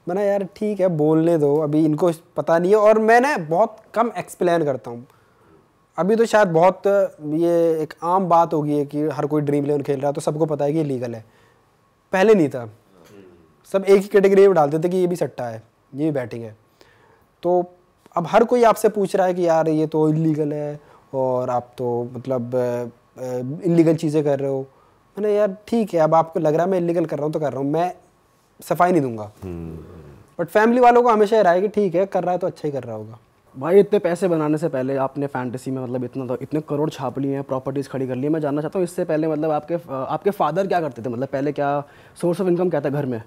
मैंने यार ठीक है बोलने दो अभी इनको पता नहीं है और मैंने बहुत कम एक्सप्लेन करता हूँ। अभी तो शायद बहुत ये एक आम बात होगी है कि हर कोई ड्रीम इलेवन खेल रहा है तो सबको पता है कि ये लीगल है। पहले नहीं था। सब एक ही कैटेगरी में डालते थे कि ये भी सट्टा है ये भी बैटिंग है। तो अब हर कोई आपसे पूछ रहा है कि यार ये तो इलीगल है और आप तो मतलब इलीगल चीज़ें कर रहे हो। मैंने यार ठीक है अब आपको लग रहा है मैं इलीगल कर रहा हूँ तो कर रहा हूँ मैं सफ़ाई नहीं दूँगा। बट फैमिली वालों को हमेशा ये रहा है कि ठीक है कर रहा है तो अच्छा ही कर रहा होगा। भाई इतने पैसे बनाने से पहले आपने फैंटेसी में मतलब इतना तो इतने करोड़ छाप लिए हैं प्रॉपर्टीज़ खड़ी कर ली हैं मैं जानना चाहता हूँ इससे पहले मतलब आपके आपके फादर क्या करते थे? मतलब पहले क्या सोर्स ऑफ़ इनकम क्या था घर में?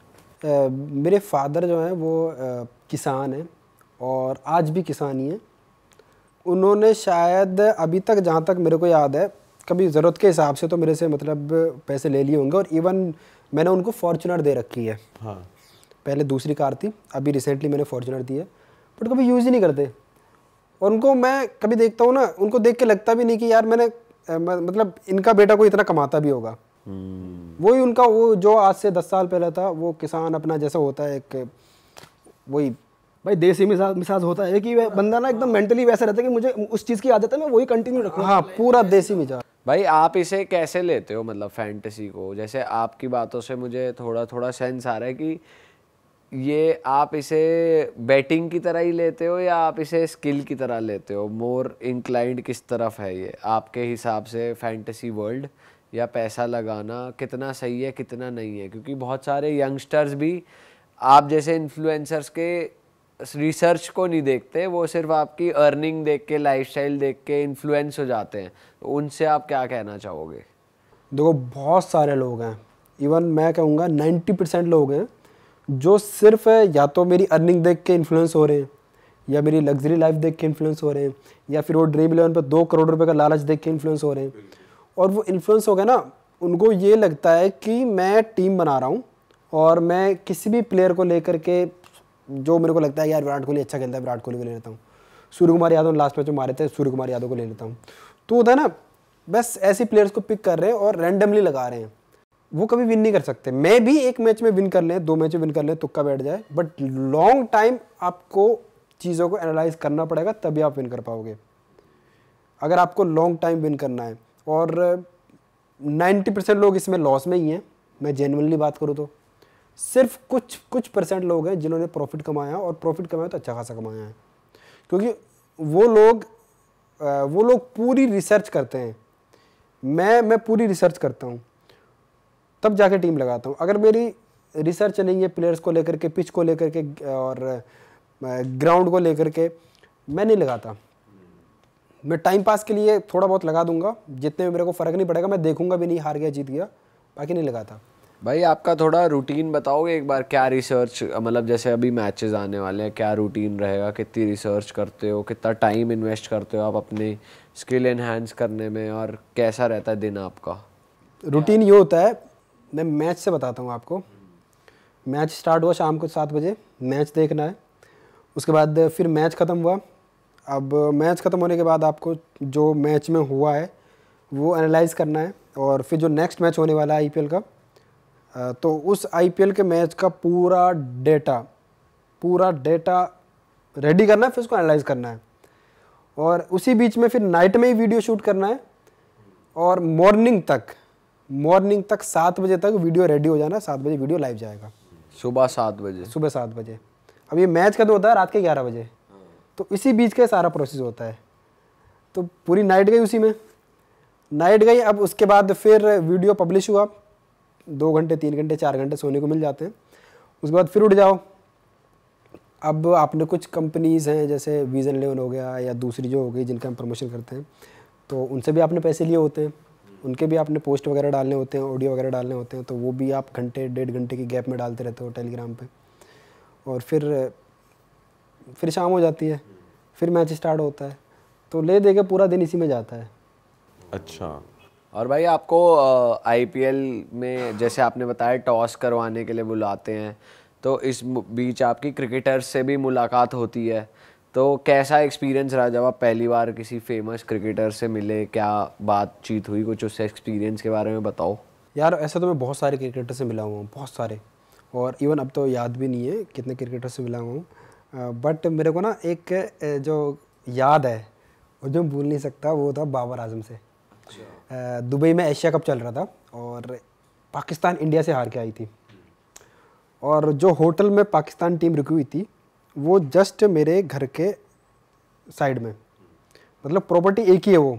मेरे फादर जो हैं वो किसान हैं। और आज भी किसान ही हैं। उन्होंने शायद अभी तक जहाँ तक मेरे को याद है कभी ज़रूरत के हिसाब से तो मेरे से मतलब पैसे ले लिए होंगे और इवन मैंने उनको फॉर्चुनर दे रखी है। हाँ। पहले दूसरी कार थी अभी रिसेंटली मैंने फॉर्चुनर दी है। बट कभी यूज़ ही नहीं करते। और उनको मैं कभी देखता हूँ ना उनको देख के लगता भी नहीं कि यार मैंने मतलब इनका बेटा कोई इतना कमाता भी होगा। वही उनका वो जो आज से दस साल पहले था वो किसान अपना जैसा होता है एक वही भाई देसी मिजाज मिजाज होता है कि बंदा ना एकदम मेंटली वैसा रहता है कि मुझे उस चीज़ की आदत है मैं वही कंटिन्यू रखूँ हाँ पूरा देसी मिजाज भाई आप इसे कैसे लेते हो मतलब फैंटेसी को? जैसे आपकी बातों से मुझे थोड़ा थोड़ा सेंस आ रहा है कि ये आप इसे बैटिंग की तरह ही लेते हो या आप इसे स्किल की तरह लेते हो? मोर इंक्लाइंड किस तरफ़ है ये? आपके हिसाब से फैंटेसी वर्ल्ड या पैसा लगाना कितना सही है कितना नहीं है? क्योंकि बहुत सारे यंगस्टर्स भी आप जैसे इन्फ्लुएंसर्स के रिसर्च को नहीं देखते, वो सिर्फ़ आपकी अर्निंग देख के लाइफस्टाइल देख के इन्फ्लुएंस हो जाते हैं। तो उनसे आप क्या कहना चाहोगे? देखो, बहुत सारे लोग हैं। इवन मैं कहूँगा 90 परसेंट लोग हैं जो सिर्फ़ या तो मेरी अर्निंग देख के इन्फ्लुएंस हो रहे हैं, या मेरी लग्जरी लाइफ देख के इन्फ्लुएंस हो रहे हैं, या फिर वो ड्रीम इलेवन पर दो करोड़ रुपए का लालच देख के इन्फ्लुएंस हो रहे हैं। और वो इन्फ्लुएंस हो गए ना, उनको ये लगता है कि मैं टीम बना रहा हूँ और मैं किसी भी प्लेयर को लेकर के जो मेरे को लगता है यार विराट कोहली अच्छा खेलता है, विराट कोहली को ले लेता हूँ। सूर्य कुमार यादव ने लास्ट मैच में मारे थे सूर्य कुमार यादव को ले लेता हूँ। तो होता है ना, बस ऐसे प्लेयर्स को पिक कर रहे हैं और रैंडमली लगा रहे हैं। वो कभी विन नहीं कर सकते। मैं भी एक मैच में विन कर लें, दो मैच में विन कर लें, तुक्का बैठ जाए। बट लॉन्ग टाइम आपको चीज़ों को एनालाइज करना पड़ेगा, तभी आप विन कर पाओगे। अगर आपको लॉन्ग टाइम विन करना है, और 90 परसेंट लोग इसमें लॉस में ही हैं। मैं जेनवनली बात करूँ तो। सिर्फ़ कुछ कुछ परसेंट लोग हैं जिन्होंने प्रॉफिट कमाया और प्रॉफिट कमाया तो अच्छा खासा कमाया है। क्योंकि वो लोग वो लोग पूरी रिसर्च करते हैं। मैं मैं पूरी रिसर्च करता हूँ। तब जाके टीम लगाता हूँ। अगर मेरी रिसर्च नहीं है प्लेयर्स को लेकर के पिच को लेकर के, और ग्राउंड को लेकर के, मैं नहीं लगाता। मैं टाइम पास के लिए थोड़ा बहुत लगा दूँगा। जितने में मेरे को फ़र्क नहीं पड़ेगा, मैं देखूँगा भी नहीं हार गया, जीत गया। बाकी नहीं लगाता। भाई, आपका थोड़ा रूटीन बताओगे एक बार, क्या रिसर्च मतलब जैसे अभी मैचेस आने वाले हैं, क्या रूटीन रहेगा, कितनी रिसर्च करते हो, कितना टाइम इन्वेस्ट करते हो आप अपने स्किल एनहांस करने में और कैसा रहता है दिन आपका? रूटीन ये होता है, मैं मैच से बताता हूँ आपको। मैच स्टार्ट हुआ शाम को सात बजे मैच देखना है। उसके बाद फिर मैच ख़त्म हुआ। अब मैच ख़त्म होने के बाद आपको जो मैच में हुआ है, वो एनालाइज करना है। और फिर जो नेक्स्ट मैच होने वाला है आईपीएल का तो उस आईपीएल के मैच का पूरा डेटा पूरा डेटा रेडी करना है फिर उसको एनालाइज करना है। और उसी बीच में फिर नाइट में ही वीडियो शूट करना है और मॉर्निंग तक मॉर्निंग तक सात बजे तक वीडियो रेडी हो जाना है सात बजे वीडियो लाइव जाएगा। सुबह सात बजे। सुबह सात बजे। अब ये मैच कब होता है रात के ग्यारह बजे। तो इसी बीच का सारा प्रोसेस होता है। तो पूरी नाइट गई उसी में। नाइट गई अब उसके बाद फिर वीडियो पब्लिश हुआ। दो घंटे, तीन घंटे, चार घंटे सोने को मिल जाते हैं। उसके बाद फिर उठ जाओ। अब आपने कुछ कंपनीज़ हैं, जैसे विजन लेवन हो गया या दूसरी जो हो गई जिनका हम प्रमोशन करते हैं तो उनसे भी आपने पैसे लिए होते हैं। उनके भी आपने पोस्ट वगैरह डालने होते हैं ऑडियो वगैरह डालने होते हैं तो वो भी आप घंटे, डेढ़ घंटे की गैप में डालते रहते हो टेलीग्राम पे। और फिर फिर शाम हो जाती है, फिर मैच स्टार्ट होता है तो ले दे पूरा दिन इसी में जाता है। अच्छा। और भाई आपको आईपीएल में जैसे आपने बताया टॉस करवाने के लिए बुलाते हैं तो इस बीच आपकी क्रिकेटर्स से भी मुलाकात होती है। तो कैसा एक्सपीरियंस रहा जब आप पहली बार किसी फ़ेमस क्रिकेटर से मिले? क्या बातचीत हुई कुछ उस एक्सपीरियंस के बारे में बताओ? यार, ऐसे तो मैं बहुत सारे क्रिकेटर से मिला हुआ हूँ, बहुत सारे। और इवन अब तो याद भी नहीं है कितने क्रिकेटर से मिला हुआ हूँ। बट मेरे को ना एक जो याद है और जो भूल नहीं सकता, वो था बाबर आज़म से। दुबई में एशिया कप चल रहा था और पाकिस्तान इंडिया से हार के आई थी। और जो होटल में पाकिस्तान टीम रुकी हुई थी वो जस्ट मेरे घर के साइड में। मतलब प्रॉपर्टी एक ही है वो।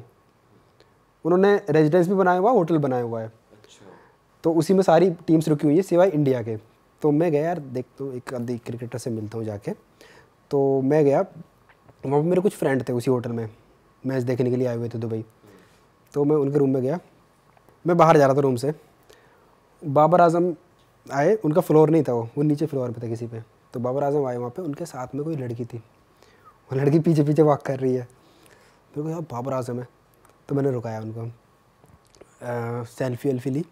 उन्होंने रेजिडेंस भी बनाया हुआ है होटल बनाया हुआ है। अच्छा। तो उसी में सारी टीम्स रुकी हुई है सिवाय इंडिया के। तो मैं गया यार देख तो एक आधी क्रिकेटर से मिलता हूँ जाके। तो मैं गया वहाँ पर मेरे कुछ फ्रेंड थे उसी होटल में। मैच देखने के लिए आए हुए थे दुबई। तो मैं उनके रूम में गया। मैं बाहर जा रहा था रूम से। बाबर आज़म आए, उनका फ्लोर नहीं था वो वो नीचे फ्लोर पे था किसी पे। तो बाबर आज़म आए वहाँ पे, उनके साथ में कोई लड़की थी। वो लड़की पीछे पीछे वॉक कर रही है। मेरे को यार बाबर आज़म है। तो मैंने रुकाया उनको। सेल्फी वेल्फी ली।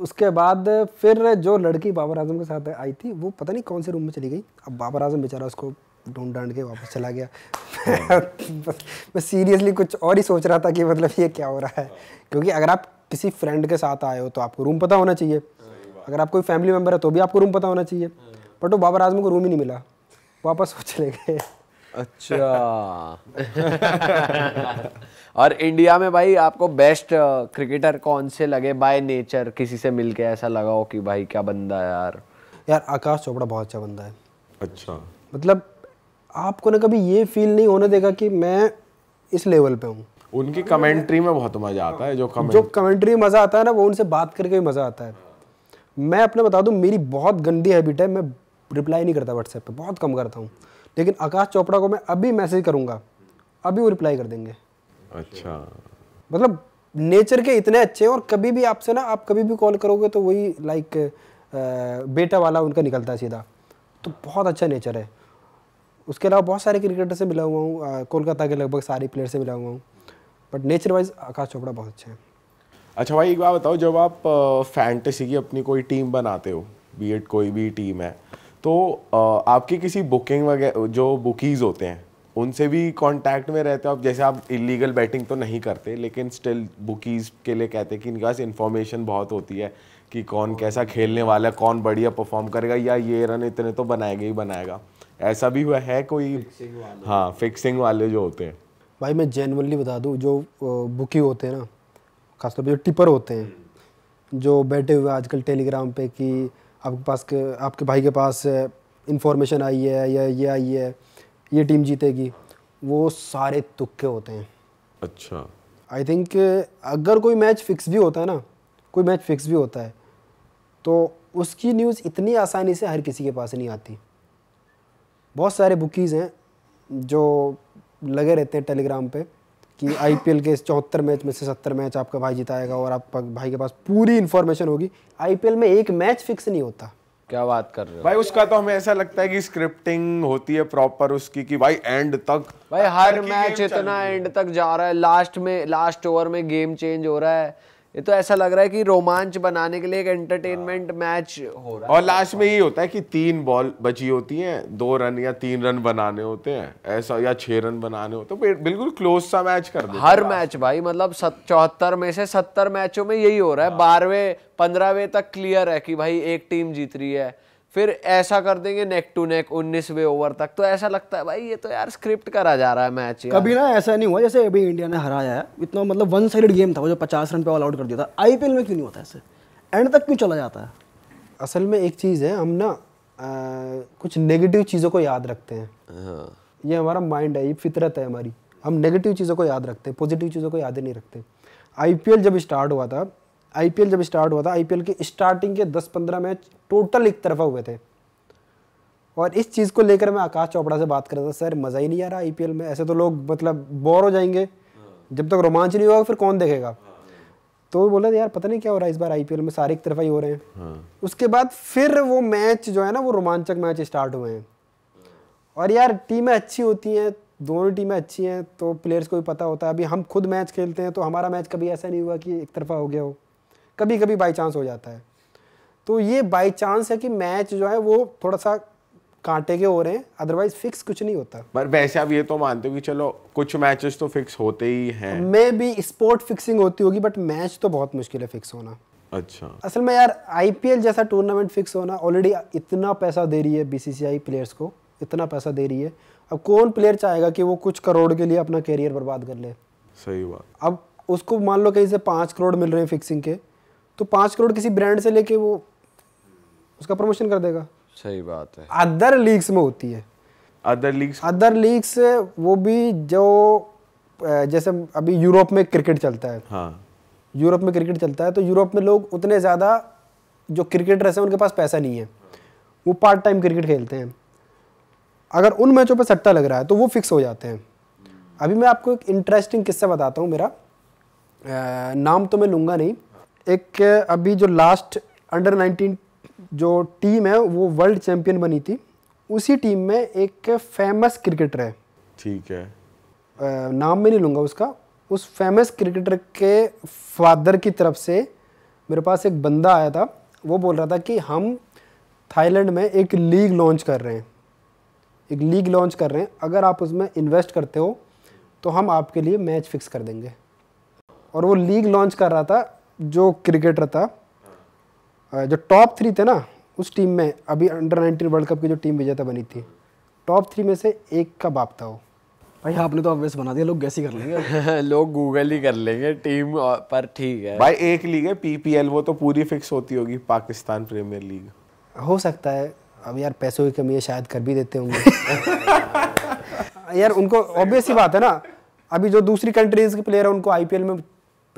उसके बाद फिर जो लड़की बाबर आज़म के साथ आई थी, वो पता नहीं कौन से रूम में चली गई। अब बाबर आज़म बेचारा उसको ढूंढ ढांड के वापस चला गया। बस मैं सीरियसली कुछ और ही सोच रहा था कि मतलब ये क्या हो रहा है। क्योंकि अगर आप किसी फ्रेंड के साथ आए हो तो आपको रूम पता होना चाहिए। अगर आप कोई फैमिली मेंबर है तो भी आपको रूम पता होना चाहिए। बट वो बाबर आज़म को रूम ही नहीं मिला। वापस वो चले गए। अच्छा। और इंडिया में भाई आपको बेस्ट क्रिकेटर कौन से लगे बाय नेचर किसी से मिलके ऐसा लगा हो कि भाई क्या बंदा है यार। यार आकाश चोपड़ा बहुत अच्छा बंदा है। अच्छा। मतलब आपको ना कभी ये फील नहीं होने देगा कि मैं इस लेवल पे हूँ। उनकी कमेंट्री में बहुत मज़ा आता है जो कमेंट जो कमेंट्री में मज़ा आता है ना वो उनसे बात करके भी मज़ा आता है। मैं अपने बता दूँ मेरी बहुत गंदी हैबिट है मैं रिप्लाई नहीं करता व्हाट्सएप पे बहुत कम करता हूँ। लेकिन आकाश चोपड़ा को मैं अभी मैसेज करूँगा अभी वो रिप्लाई कर देंगे। अच्छा। मतलब नेचर के इतने अच्छे हैं और कभी भी आपसे ना आप कभी भी कॉल करोगे तो वही लाइक बेटा वाला उनका निकलता है सीधा। तो बहुत अच्छा नेचर है। उसके अलावा बहुत सारे क्रिकेटर से मिला हुआ हूँ कोलकाता के लगभग सारे प्लेयर से मिला हुआ हूँ। But nature wise Akash Chopra बहुत अच्छे हैं। अच्छा भाई, एक बात बताओ, जब आप फैंटेसी की अपनी कोई टीम बनाते हो बी एड कोई भी टीम है तो आपकी किसी बुकिंग वगैरह जो बुकीज़ होते हैं, उनसे भी कांटेक्ट में रहते हो आप? जैसे आप इलीगल बैटिंग तो नहीं करते, लेकिन स्टिल बुकीज़ के लिए कहते हैं कि इनके पास इन्फॉर्मेशन बहुत होती है कि कौन कैसा खेलने वाला है, कौन बढ़िया परफॉर्म करेगा, या ये रन इतने तो बनाएगा ही बनाएगा। ऐसा भी हुआ है कोई? हाँ फिक्सिंग वाले जो होते हैं। भाई मैं जेनवनली बता दूँ जो बुकी होते हैं ना खासतौर पर जो टिपर होते हैं जो बैठे हुए आजकल टेलीग्राम पे कि आपके पास के आपके भाई के पास इंफॉर्मेशन आई है या ये आई है ये टीम जीतेगी वो सारे तुक्के होते हैं। अच्छा। आई थिंक अगर कोई मैच फिक्स भी होता है ना कोई मैच फिक्स भी होता है तो उसकी न्यूज़ इतनी आसानी से हर किसी के पास नहीं आती। बहुत सारे बुकीज़ हैं जो लगे रहते हैं टेलीग्राम पे कि आईपीएल के चौहत्तर मैच में से सत्तर मैच आपका भाई जिताएगा और आपका भाई के पास पूरी इन्फॉर्मेशन होगी। आईपीएल में एक मैच फिक्स नहीं होता। क्या बात कर रहे हो? भाई उसका तो हमें ऐसा लगता है कि स्क्रिप्टिंग होती है प्रॉपर उसकी कि भाई एंड तक। भाई हर मैच इतना एंड तक जा रहा है। लास्ट में लास्ट ओवर में गेम चेंज हो रहा है। ये तो ऐसा लग रहा है कि रोमांच बनाने के लिए एक एंटरटेनमेंट मैच हो रहा है। और लास्ट में ये होता है कि तीन बॉल बची होती हैं दो रन या तीन रन बनाने होते हैं ऐसा या छह रन बनाने होते हैं तो बिल्कुल क्लोज सा मैच कर देते हर मैच भाई मतलब चौहत्तर में से सत्तर मैचों में यही हो रहा है बारहवें पंद्रहवें तक क्लियर है कि भाई एक टीम जीत रही है। फिर ऐसा कर देंगे नेक टू नेक उन्नीसवें ओवर तक। तो ऐसा लगता है भाई ये तो यार स्क्रिप्ट करा जा रहा है मैच कभी ना ऐसा नहीं हुआ जैसे अभी इंडिया ने हराया है इतना मतलब वन साइड गेम था वो जो पचास रन पे ऑल आउट कर दिया था। आईपीएल में क्यों नहीं होता ऐसे? एंड तक क्यों चला जाता है? असल में एक चीज़ है हम ना अ, कुछ नेगेटिव चीज़ों को याद रखते हैं। हाँ। ये हमारा माइंड है ये फितरत है हमारी। हम नेगेटिव चीज़ों को याद रखते हैं पॉजिटिव चीज़ों को याद ही नहीं रखते। आईपीएल जब स्टार्ट हुआ था आईपीएल जब स्टार्ट हुआ था आईपीएल के स्टार्टिंग के 10-15 मैच टोटल एक तरफा हुए थे। और इस चीज़ को लेकर मैं आकाश चोपड़ा से बात कर रहा था सर मज़ा ही नहीं आ रहा आईपीएल में? ऐसे तो लोग मतलब बोर हो जाएँगे। जब तक रोमांच नहीं होगा फिर कौन देखेगा? तो वो बोला यार पता नहीं क्या हो रहा है इस बार आईपीएल में? सारे एक तरफा ही हो रहे हैं। उसके बाद फिर वो मैच जो है ना वो रोमांचक मैच स्टार्ट हुए हैं। और यार टीमें अच्छी होती हैं दोनों टीमें अच्छी हैं तो प्लेयर्स को भी पता होता है। अभी हम खुद मैच खेलते हैं तो हमारा मैच कभी ऐसा नहीं हुआ कि एक तरफा हो गया हो। कभी कभी बाई चांस हो जाता है। तो ये बाई चांस है कि मैच जो है वो थोड़ा सा कांटे के हो रहे हैं अदरवाइज़ फिक्स कुछ नहीं होता। पर वैसे आप ये तो मानते हो कि चलो कुछ मैचेस तो फिक्स होते ही हैं। मे भी स्पोर्ट फिक्सिंग होती होगी बट मैच तो बहुत मुश्किल है फिक्स होना। अच्छा। असल में यार आईपीएल जैसा टूर्नामेंट फिक्स होना ऑलरेडी इतना पैसा दे रही है बीसीसीआई प्लेयर्स को इतना पैसा दे रही है। अब कौन प्लेयर चाहेगा कि वो कुछ करोड़ के लिए अपना करियर बर्बाद कर ले? सही बात। अब उसको मान लो कहीं से पाँच करोड़ मिल रहे हैं फिक्सिंग के तो पाँच करोड़ किसी ब्रांड से लेके वो उसका प्रमोशन कर देगा। सही बात है। अदर लीग्स में होती है। अदर लीग्स अदर लीग्स वो भी जो जैसे अभी यूरोप में क्रिकेट चलता है। हाँ। यूरोप में क्रिकेट चलता है तो यूरोप में लोग उतने ज़्यादा जो क्रिकेटर्स हैं उनके पास पैसा नहीं है। वो पार्ट टाइम क्रिकेट खेलते हैं। अगर उन मैचों पर सट्टा लग रहा है तो वो फिक्स हो जाते हैं। अभी मैं आपको एक इंटरेस्टिंग किस्सा बताता हूँ मेरा। नाम तो मैं लूँगा नहीं एक अभी जो लास्ट अंडर 19 जो टीम है वो वर्ल्ड चैंपियन बनी थी। उसी टीम में एक फ़ेमस क्रिकेटर है। ठीक है। अ, नाम में नहीं लूँगा उसका। उस फ़ेमस क्रिकेटर के फादर की तरफ़ से मेरे पास एक बंदा आया था। वो बोल रहा था कि हम थाईलैंड में एक लीग लॉन्च कर रहे हैं। एक लीग लॉन्च कर रहे हैं। अगर आप उसमें इन्वेस्ट करते हो तो हम आपके लिए मैच फिक्स कर देंगे। और वो लीग लॉन्च कर रहा था। जो क्रिकेटर था जो टॉप थ्री थे ना उस टीम में अभी अंडर 19 वर्ल्ड कप की जो टीम विजेता बनी थी टॉप थ्री में से एक का बाप था वो। भाई आपने तो ऑब्वियस बना दिया लोग गैस ही कर लेंगे। लोग गूगल ही कर लेंगे टीम पर ठीक है। भाई एक लीग है पीपीएल वो तो पूरी फिक्स होती होगी पाकिस्तान प्रीमियर लीग हो सकता है अब यार पैसों की कमी है शायद कर भी देते होंगे। यार उनको ऑब्वियस ही बात है ना अभी जो दूसरी कंट्रीज़ के प्लेयर है उनको आईपीएल में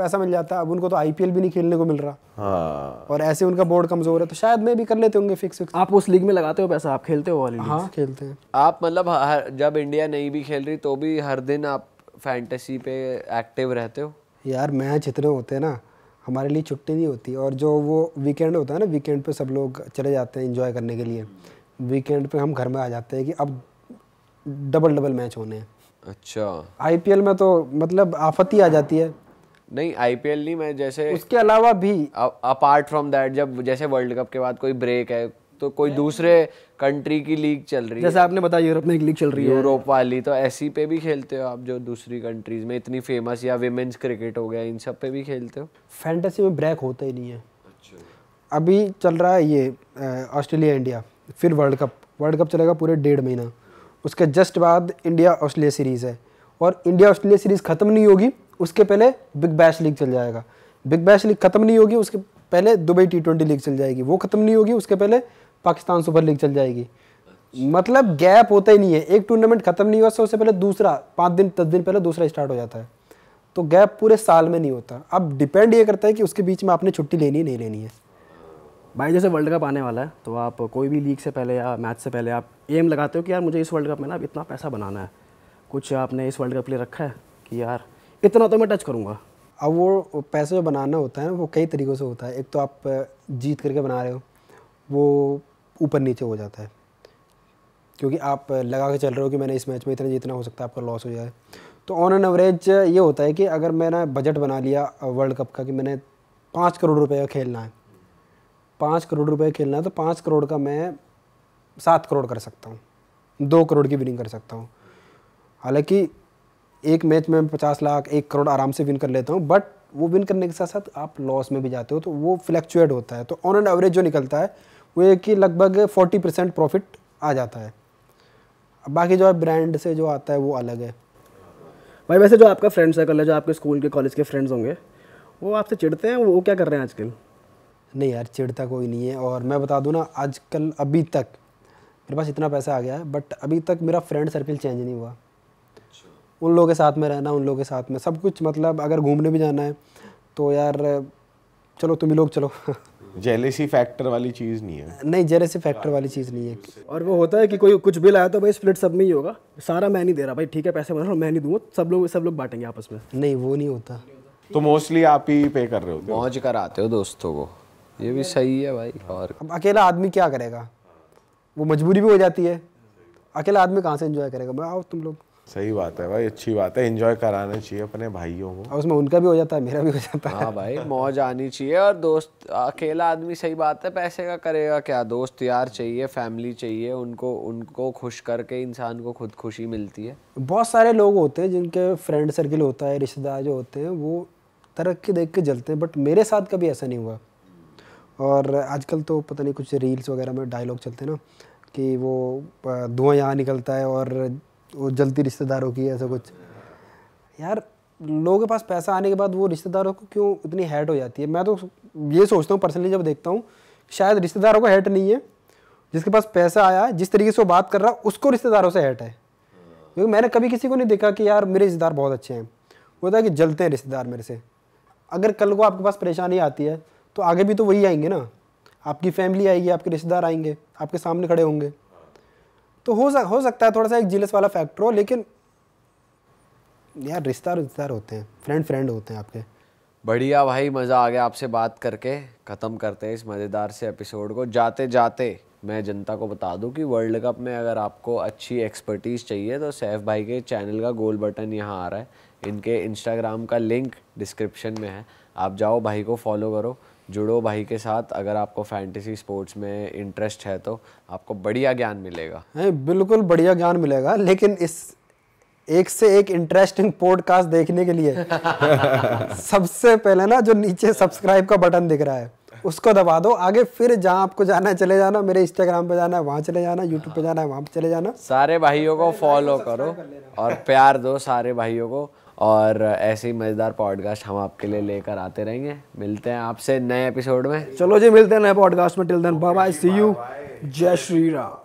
पैसा मिल जाता है अब उनको तो आईपीएल भी नहीं खेलने को मिल रहा। हाँ। और ऐसे उनका बोर्ड कमज़ोर है तो शायद मैं भी कर लेते होंगे फिक्स फिक्स आप उस लीग में लगाते हो पैसा? आप खेलते हो वाली हाँ खेलते हैं। आप मतलब जब इंडिया नहीं भी खेल रही तो भी हर दिन आप फैंटेसी पे एक्टिव रहते हो? यार मैच इतने होते हैं ना हमारे लिए छुट्टी नहीं होती। और जो वो वीकेंड होता है ना वीकेंड पे सब लोग चले जाते हैं एंजॉय करने के लिए। वीकेंड पे हम घर में आ जाते हैं कि अब डबल डबल मैच होने हैं। अच्छा। आईपीएल में तो मतलब आफत ही आ जाती है। नहीं आईपीएल नहीं मैं जैसे उसके अलावा भी। अपार्ट फ्रॉम दैट जब जैसे वर्ल्ड कप के बाद कोई ब्रेक है तो कोई दूसरे कंट्री की लीग चल रही है। जैसे आपने बताया यूरोप में एक लीग चल रही है। यूरोप वाली तो ऐसी पे भी खेलते हो आप जो दूसरी कंट्रीज़ में इतनी फ़ेमस या विमेंस क्रिकेट हो गया इन सब पे भी खेलते हो? फैंटेसी में ब्रेक होता ही नहीं है। अभी चल रहा है ये ऑस्ट्रेलिया इंडिया फिर वर्ल्ड कप वर्ल्ड कप चलेगा पूरे डेढ़ महीना। उसके जस्ट बाद इंडिया ऑस्ट्रेलिया सीरीज़ है। और इंडिया ऑस्ट्रेलिया सीरीज़ ख़त्म नहीं होगी उसके पहले बिग बैश लीग चल जाएगा। बिग बैश लीग ख़त्म नहीं होगी, उसके पहले दुबई टी ट्वेंटी लीग चल जाएगी। वो ख़त्म नहीं होगी, उसके पहले पाकिस्तान सुपर लीग चल जाएगी। मतलब गैप होता ही नहीं है। एक टूर्नामेंट खत्म नहीं हुआ उससे पहले दूसरा, पाँच दिन, दस दिन पहले दूसरा स्टार्ट हो जाता है। तो गैप पूरे साल में नहीं होता। अब डिपेंड ये करता है कि उसके बीच में आपने छुट्टी लेनी है, नहीं लेनी है। भाई, जैसे वर्ल्ड कप आने वाला है तो आप कोई भी लीग से पहले या मैच से पहले आप एम लगाते हो कि यार मुझे इस वर्ल्ड कप में ना इतना पैसा बनाना है। कुछ आपने इस वर्ल्ड कप के लिए रखा है कि यार इतना तो मैं टच करूँगा। अब वो पैसा जो बनाना होता है ना, वो कई तरीक़ों से होता है। एक तो आप जीत करके बना रहे हो, वो ऊपर नीचे हो जाता है। क्योंकि आप लगा के चल रहे हो कि मैंने इस मैच में इतना जीतना, हो सकता है आपका लॉस हो जाए। तो ऑन एन एवरेज ये होता है कि अगर मैंने बजट बना लिया वर्ल्ड कप का कि मैंने पाँच करोड़ रुपए का खेलना है। पाँच करोड़ रुपए खेलना है तो पाँच करोड़ का मैं सात करोड़ कर सकता हूँ। दो करोड़ की विनिंग कर सकता हूँ। हालाँकि एक मैच में पचास लाख एक करोड़ आराम से विन कर लेता हूँ बट वो विन करने के साथ साथ आप लॉस में भी जाते हो तो वो फ्लैक्चुएट होता है। तो ऑन एंड एवरेज जो निकलता है वो एक कि लगभग फोर्टी परसेंट प्रॉफिट आ जाता है। अब बाकी जो है ब्रांड से जो आता है वो अलग है। भाई वैसे जो आपका फ्रेंड सर्कल है जो आपके स्कूल के कॉलेज के फ्रेंड्स होंगे वो आपसे चिढ़ते हैं? वो क्या कर रहे हैं आजकल? नहीं यार चिढ़ता कोई नहीं है। और मैं बता दूँ ना आजकल अभी तक मेरे पास इतना पैसा आ गया है बट अभी तक मेरा फ्रेंड सर्कल चेंज नहीं हुआ। उन लोगों के साथ में रहना उन लोगों के साथ में सब कुछ मतलब अगर घूमने भी जाना है तो यार चलो तुम ही लोग चलो। जेलेसी फैक्टर वाली चीज़ नहीं है। नहीं जरे से फैक्टर वाली चीज़ नहीं है। और वो होता है कि कोई कुछ बिल आया तो भाई स्प्लिट सब में ही होगा। सारा मैं नहीं दे रहा भाई ठीक है पैसे बना रहा मैं नहीं दूँगा सब लोग सब लोग बांटेंगे आपस में। नहीं वो नहीं होता। तो मोस्टली आप ही पे कर रहे होते हो। मौज कराते हो दोस्तों को। ये भी सही है भाई और अब अकेला आदमी क्या करेगा? वो मजबूरी भी हो जाती है। अकेला आदमी कहाँ से एंजॉय करेगा? मैं आओ तुम लोग। सही बात है भाई अच्छी बात है। एंजॉय कराना चाहिए अपने भाइयों को। उसमें उनका भी हो जाता है मेरा भी हो जाता है। हाँ भाई मौज आनी चाहिए और दोस्त अकेला आदमी सही बात है पैसे का करेगा क्या? दोस्त यार चाहिए फैमिली चाहिए उनको उनको खुश करके इंसान को खुद खुशी मिलती है। बहुत सारे लोग होते हैं जिनके फ्रेंड सर्किल होता है रिश्तेदार जो होते हैं वो तरक्की देख के जलते हैं बट मेरे साथ कभी ऐसा नहीं हुआ। और आजकल तो पता नहीं कुछ रील्स वगैरह में डायलॉग चलते हैं ना कि वो धुआँ यहाँ निकलता है और वो जलती रिश्तेदारों की, ऐसा कुछ। यार, लोगों के पास पैसा आने के बाद वो रिश्तेदारों को क्यों इतनी हैट हो जाती है? मैं तो ये सोचता हूँ पर्सनली जब देखता हूँ, शायद रिश्तेदारों को हैट नहीं है। जिसके पास पैसा आया, जिस तरीके से वो बात कर रहा, उसको रिश्तेदारों से हैट है। क्योंकि मैंने कभी किसी को नहीं देखा कि यार, मेरे रिश्तेदार बहुत अच्छे हैं। वो है कि जलते हैं रिश्तेदार मेरे से। अगर कल को आपके पास परेशानी आती है तो आगे भी तो वही आएँगे ना। आपकी फैमिली आएगी, आपके रिश्तेदार आएँगे, आपके सामने खड़े होंगे। तो हो सक, हो सकता है थोड़ा सा एक जिलस वाला फैक्टर हो, लेकिन यार रिश्तेदार रिश्तेदार होते हैं फ्रेंड फ्रेंड होते हैं आपके। बढ़िया भाई, मज़ा आ गया आपसे बात करके। ख़त्म करते हैं इस मज़ेदार से एपिसोड को। जाते जाते मैं जनता को बता दूँ कि वर्ल्ड कप में अगर आपको अच्छी एक्सपर्टीज़ चाहिए तो सैफ भाई के चैनल का गोल बटन यहाँ आ रहा है। इनके इंस्टाग्राम का लिंक डिस्क्रिप्शन में है। आप जाओ भाई को फॉलो करो। जुड़ो भाई के साथ अगर आपको फैंटेसी स्पोर्ट्स में इंटरेस्ट है तो आपको बढ़िया ज्ञान मिलेगा। है बिल्कुल बढ़िया ज्ञान मिलेगा लेकिन इस एक से एक इंटरेस्टिंग पॉडकास्ट देखने के लिए सबसे पहले ना जो नीचे सब्सक्राइब का बटन दिख रहा है उसको दबा दो। आगे फिर जहाँ आपको जाना है चले जाना। मेरे इंस्टाग्राम पे जाना है वहाँ चले जाना। यूट्यूब पे जाना है वहाँ पे चले जाना। सारे भाइयों को फॉलो करो और प्यार दो सारे भाइयों को। और ऐसे ही मज़ेदार पॉडकास्ट हम आपके लिए लेकर आते रहेंगे। मिलते हैं आपसे नए एपिसोड में। चलो जी मिलते हैं नए पॉडकास्ट में। Till then bye bye see you Jai Shri Ram.